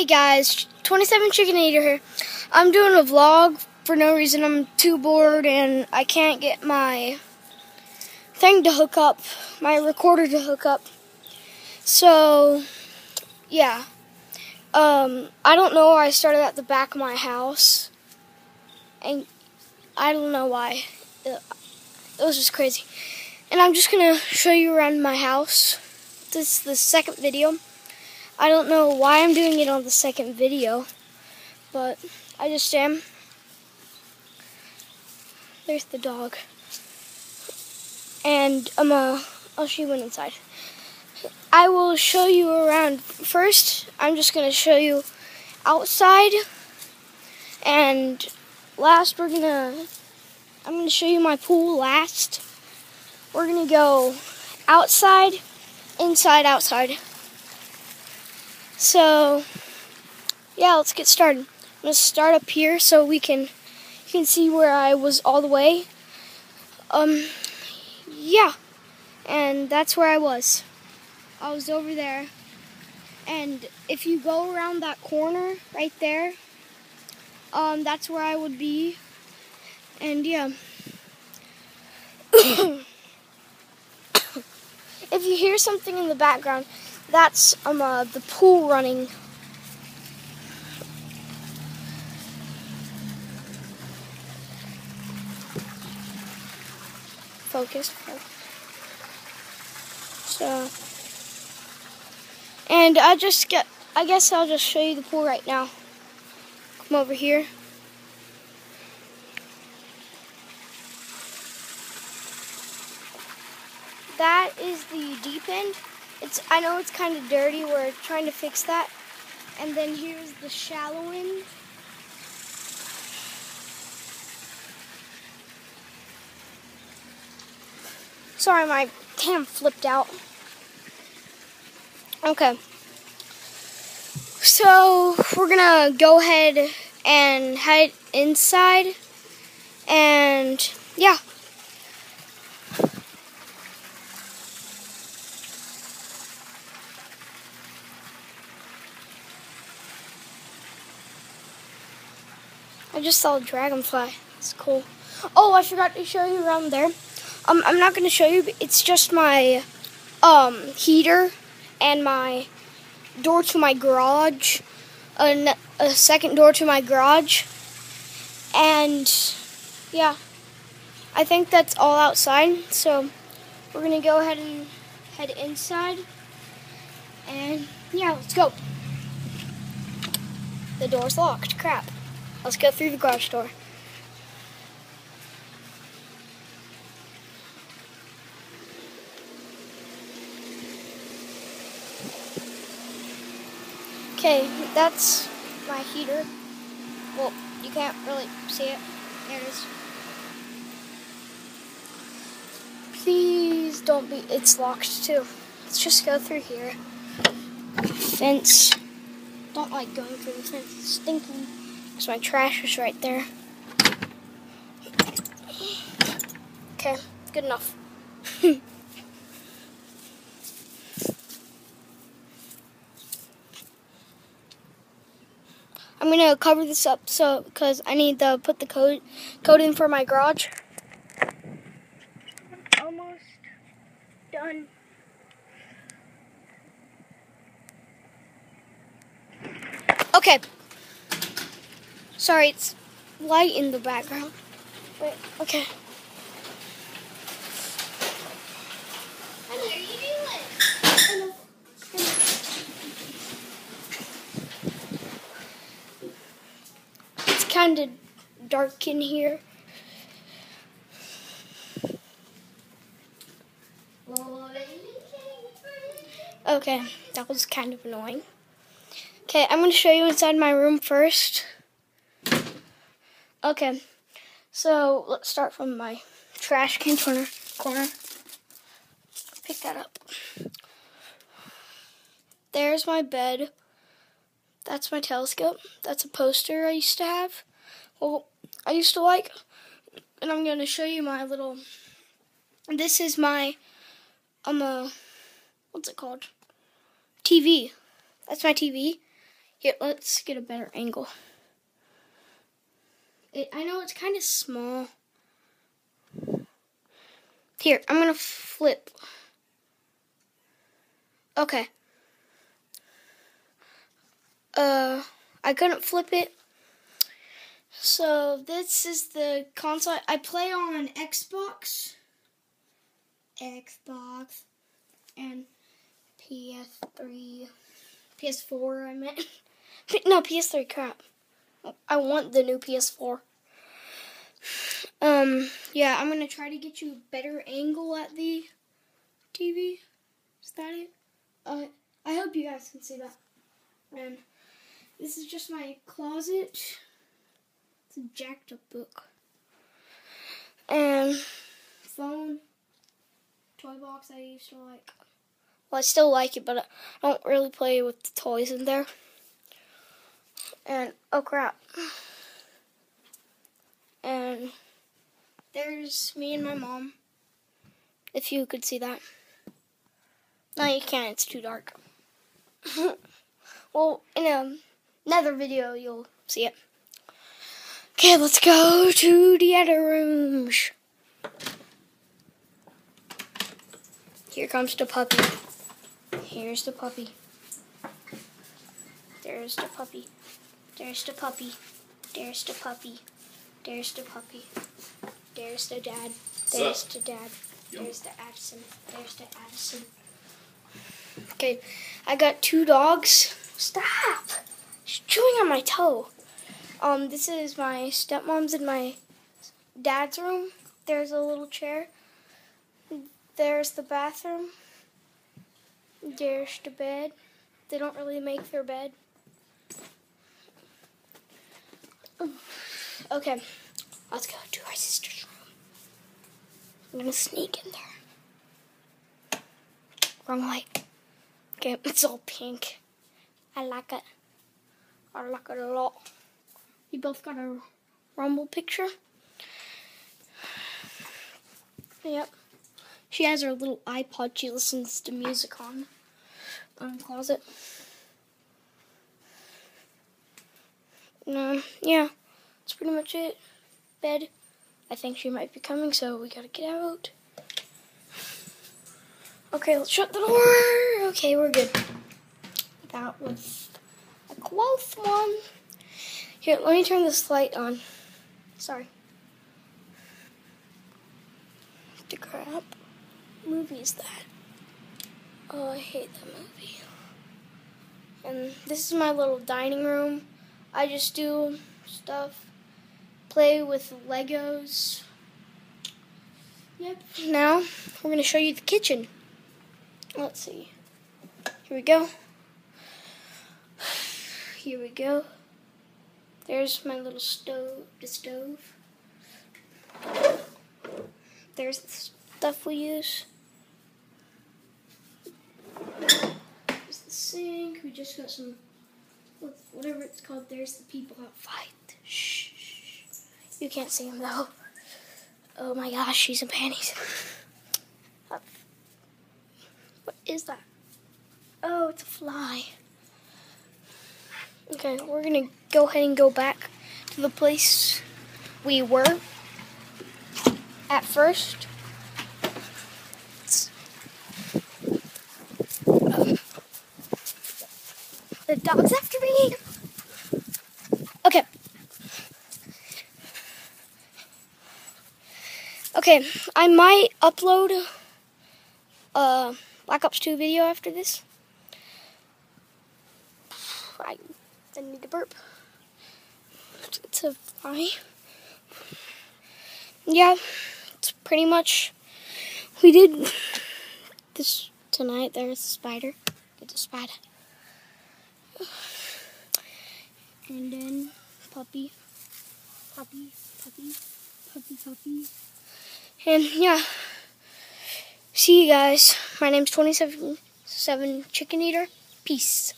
Hey guys, 27 Chicken Eater here. I'm doing a vlog for no reason. I'm too bored and I can't get my thing to hook up, my recorder to hook up. So, yeah. Um, I don't know why I started at the back of my house. And I don't know why. It, was just crazy. And I'm just going to show you around my house. This is the second video. I don't know why I'm doing it on the second video, but I just am. There's the dog. And I'm uh, show you one inside. I will show you around. First, I'm just going to show you outside. And last, we're going to, I'm going to show you my pool last. We're going to go outside, inside, outside. So, yeah, let's get started. I'm going to start up here so we can, you can see where I was all the way. Um, yeah, and that's where I was. I was over there. And if you go around that corner right there, um, that's where I would be. And yeah. if you hear something in the background, that's um uh, the pool running. Focus. So, and I just get. I guess I'll just show you the pool right now. Come over here. That is the deep end. It's I know it's kind of dirty. We're trying to fix that. And then here's the shallow end. Sorry, my cam flipped out. Okay. So we're gonna go ahead and head inside, and yeah. I just saw a dragonfly. It's cool. Oh, I forgot to show you around there. Um, I'm not going to show you. It's just my um, heater and my door to my garage. A second door to my garage. And, yeah. I think that's all outside. So, we're going to go ahead and head inside. And, yeah, let's go. The door's locked. Crap. Let's go through the garage door. Okay, that's my heater. Well, you can't really see it. There it is. Please don't be, it's locked too. Let's just go through here. Fence. Don't like going through the fence. It's stinking. Because my trash is right there. Okay, good enough. I'm gonna cover this up so because I need to put the code code in for my garage. Almost done. Okay. Sorry, it's light in the background. Wait, okay. It's kind of dark in here. Okay, that was kind of annoying. Okay, I'm going to show you inside my room first. Okay, so let's start from my trash can corner. corner. Pick that up. There's my bed. That's my telescope. That's a poster I used to have. Well, I used to like. And I'm going to show you my little. This is my. Um, uh, what's it called? TV. That's my TV. Here, let's get a better angle. It, I know it's kind of small. Here, I'm going to flip. Okay. Uh, I couldn't flip it. So this is the console I play on Xbox, Xbox, and PS3, PS4. I meant no PS3. Crap. I want the new PS4. Um, yeah, I'm gonna try to get you a better angle at the TV. Is that it? Uh, I hope you guys can see that. And this is just my closet. It's a jacked up book. And phone, toy box I used to like. Well, I still like it, but I don't really play with the toys in there. And, oh crap. And there's me and my mom. If you could see that. No, you can't. It's too dark. well, in um, another video, you'll see it. Okay, let's go to the other rooms. Here comes the puppy. Here's the puppy. There's the puppy. There's the puppy. There's the puppy. There's the puppy. There's the dad. There's the dad. There's the Addison. There's the Addison. Okay, I got two dogs. Stop! She's chewing on my toe. Um, this is my stepmom's and my dad's room. There's a little chair. There's the bathroom. There's the bed. They don't really make their bed. Okay, let's go to our sister's room. I'm gonna sneak in there. Wrong light. Okay, it's all pink. I like it. I like it a lot. We both got a rumble picture. Yep. She has her little iPod she listens to music on. Um, closet. Um, yeah, that's pretty much it. Bed. I think she might be coming, so we gotta get out. Okay, let's shut the door. Okay, we're good. That was a close one. Here, let me turn this light on. Sorry. The crap movie is that? Oh, I hate that movie. And this is my little dining room. I just do stuff, play with Legos. Yep. Now, we're going to show you the kitchen. Let's see. Here we go. Here we go. There's my little stove, the stove. There's the stuff we use. There's the sink. We just got some, whatever it's called. There's the people outside. Shh. You can't see them though. Oh my gosh, she's in panties. What is that? Oh, it's a fly. Okay, we're gonna go ahead and go back to the place we were at first. the dog's after me. Okay. Okay, I might upload a Black Ops 2 video after this. I need to burp. It's a fly. Yeah, it's pretty much. We did this tonight. There's a spider. It's a spider. And then puppy, puppy, puppy, puppy, puppy. And yeah. See you guys. My name's 27 Chicken Eater. Peace.